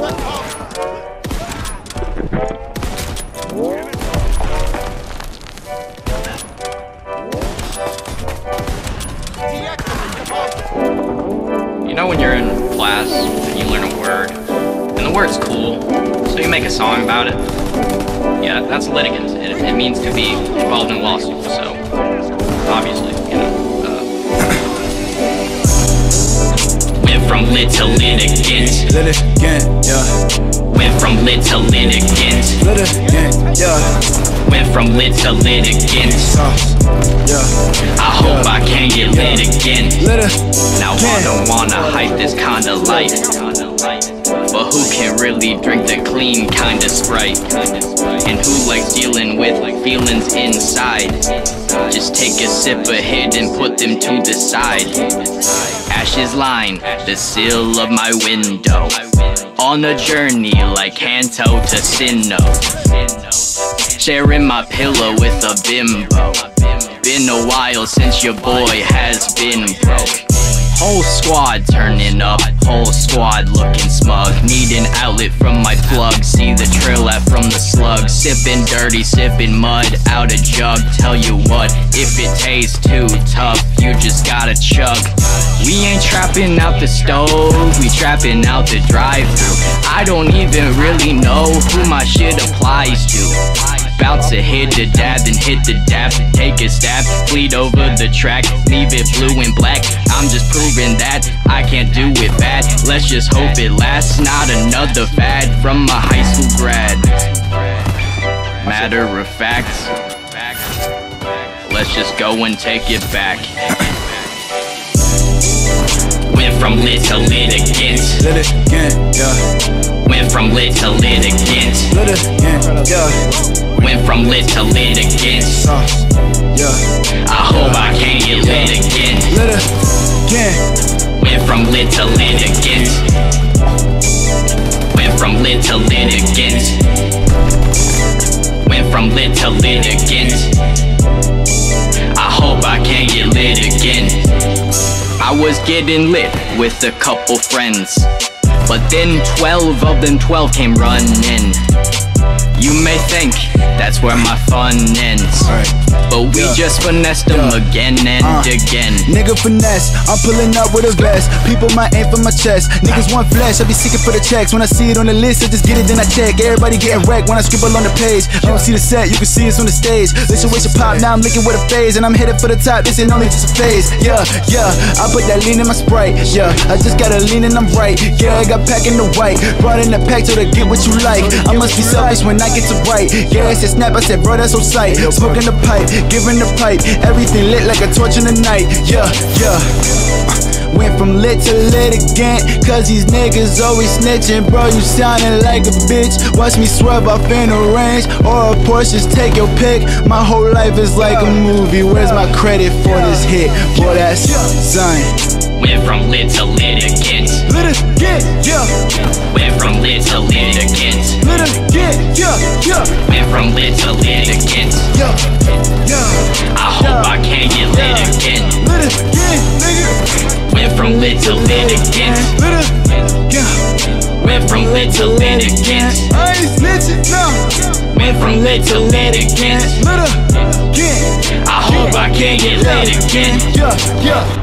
You know when you're in class and you learn a word, and the word's cool, so you make a song about it? Yeah, that's litigant. It, it means to be involved in lawsuits, so obviously, from lit to litigant. Litigant, yeah. Went from lit to litigant. Litigant, yeah. Went from lit to litigant. Sauce, yeah. I hope I can get lit again. Litigant. Now I don't wanna hype this kinda life. But who can really drink the clean kinda Sprite? And who likes dealing with feelings inside? Just take a sip ahead and put them to the side. Ashes line the sill of my window. On a journey like Kanto to Sinnoh. Sharing my pillow with a bimbo. Been a while since your boy has been broke. Whole squad turning up, whole squad looking smug. Need an outlet from my plug, see the trail out from the slug. Sipping dirty, sipping mud out a jug. Tell you what, if it tastes too tough, you just gotta chug. We ain't trapping out the stove, we trapping out the drive through. I don't even really know who my shit applies to. About to hit the dab, then hit the dab, take a stab, bleed over the track, leave it blue and black. I'm just proving that I can't do it bad. Let's just hope it lasts, not another fad from a high school grad. Matter of fact, let's just go and take it back. Went from lit to litigant. Litigant, yeah. Went from lit to litigant. Litigant, yeah. Went from lit to litigant. Sauce, uh, yeah. I hope I can't get lit again. Litigant, Went from lit to litigant. Went from lit to litigant. Went from lit to litigant. I hope I can't get lit again. I was getting lit with a couple friends. But then 12 of them 12 came running. You may think that's where my fun ends. But we Yeah. just finessed them Yeah. again and Uh. again. Nigga finesse, I'm pulling up with a vest. People might aim for my chest. Niggas want flesh, I be seeking for the checks. When I see it on the list, I just get it, then I check. Everybody getting wrecked when I scribble on the page. You don't see the set, you can see it's on the stage. Situation pop, now I'm looking with a phase, and I'm headed for the top. This ain't only just a phase. Yeah, yeah, I put that lean in my sprite. Yeah, I just gotta lean and I'm right. Yeah, I got pack in the white. Brought in the pack so to get what you like. I must be selfish when I get to right. Yeah, I said snap, I said bro, that's so sight. Smoking the pipe, giving the pipe. Everything lit like a torch in the night. Yeah, yeah. Uh, went from lit to lit again, cause these niggas always snitching. Bro, you sounding like a bitch. Watch me swerve off in a range, or a Porsche, just take your pick. My whole life is like a movie. Where's my credit for this hit? Boy, that's son. Went from lit to litigant. Lit again, yeah, Went from lit to litigant. lit again, yeah, yeah. Went from lit to litigant. Yeah, yeah. I hope yeah, I can't get lit again. Lit again, nigga. Went from lit to litigant. Lit again. Went from lit to lit again. I ain't snitching, no. Went from lit to litigant. Lit again. I hope I can't get lit again. Yeah, yeah.